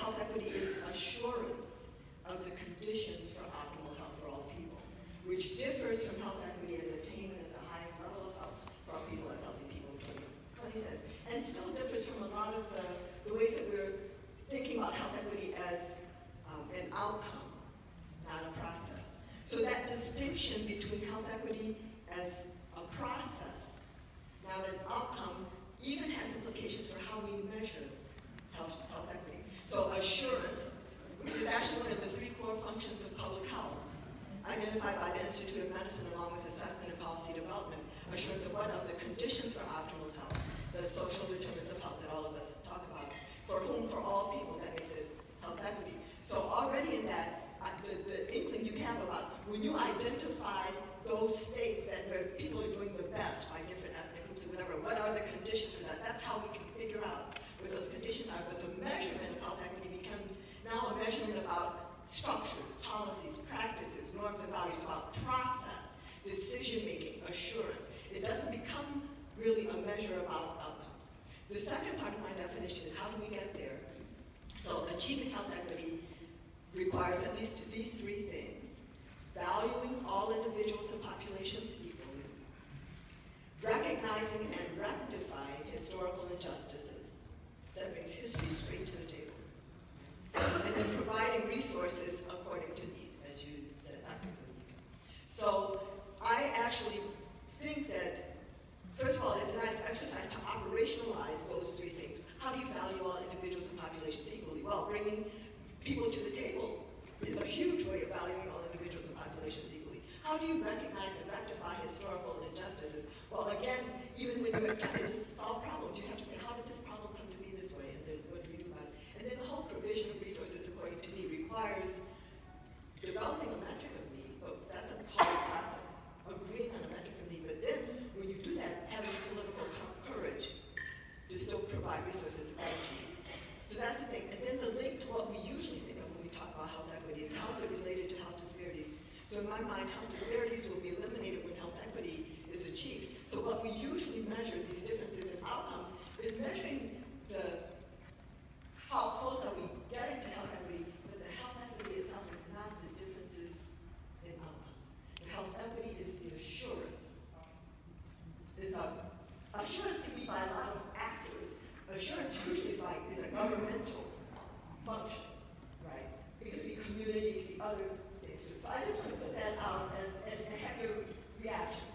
health equity is assurance of the conditions for optimal health for all people, which differs from health equity as attainment of the highest level of health for all people as healthy people 20, 20 says, and still differs from a lot of the, the ways that we're thinking about health equity as um, an outcome, not a process. So that distinction between health equity as a process, not an outcome, even has implications identified by the Institute of Medicine along with assessment and policy development, assurance of what of the conditions for optimal health, the social determinants of health that all of us talk about, for whom, for all people, that makes it health equity. So already in that, uh, the, the inkling you have about when you identify those states that where people are doing the best by different ethnic groups or whatever, what are the conditions for that? That's how we can figure out what those conditions are. But the measurement of health equity becomes now a measurement about structures, policies, practices, norms and values, about process, decision-making, assurance. It doesn't become really a measure about outcomes. The second part of my definition is how do we get there? So achieving health equity requires at least these three things. Valuing all individuals and populations equally, recognizing and rectifying historical injustices. So that brings history straight to the table resources according to need, as you said, Dr. So I actually think that, first of all, it's a nice exercise to operationalize those three things. How do you value all individuals and populations equally? Well, bringing people to the table is a huge way of valuing all individuals and populations equally. How do you recognize and rectify historical injustices? Well, again, even when you're trying to solve problems, you have to say, how did this problem come to be this way? And then what do we do about it? And then the whole provision of resources according to need requires developing a metric of need, but that's a hard process, agreeing on a metric of need. But then, when you do that, having political courage to still provide resources according to need. So that's the thing. And then the link to what we usually think of when we talk about health equity is how is it related to health disparities? So in my mind, health disparities will be eliminated when health equity is achieved. So what we usually measure these differences in outcomes is measuring the how close are we getting to health equity, but the health equity itself is not the differences in outcomes. The health equity is the assurance. It's a, assurance can be by a lot of actors. But assurance usually is like is a governmental function, So I just want to put that out as, and have your reaction.